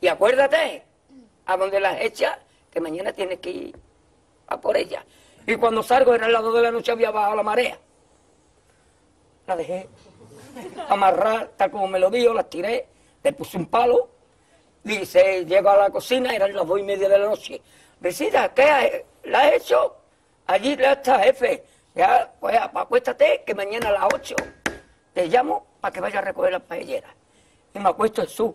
Y acuérdate, a donde las echas, que mañana tienes que ir a por ella. Y cuando salgo era el lado de la noche había bajado la marea. La dejé amarrar, tal como me lo dijo, la tiré, le puse un palo, dice, llego a la cocina, eran las dos y media de la noche. Visita, ¿qué ¿La has hecho? Allí ya está, jefe. Ya, pues acuéstate, que mañana a las ocho te llamo para que vaya a recoger las paelleras. Y me acuesto en su,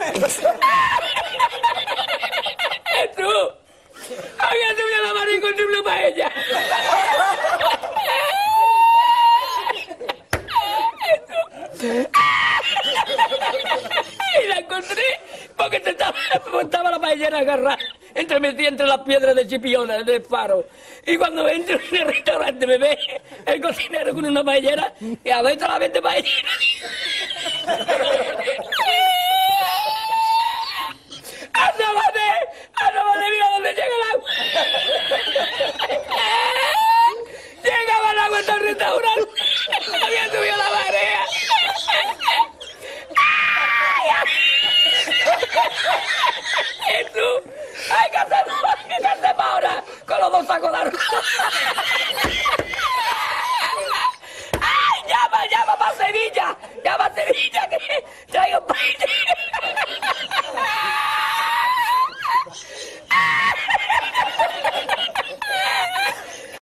Eso. Había subido la marea y encontré una paella. y la encontré porque estaba, estaba la paellera agarrada entre metí entre las piedras de Chipiona, del faro. Y cuando entro en el restaurante me ve el cocinero con una paellera y a veces la vende paellera. É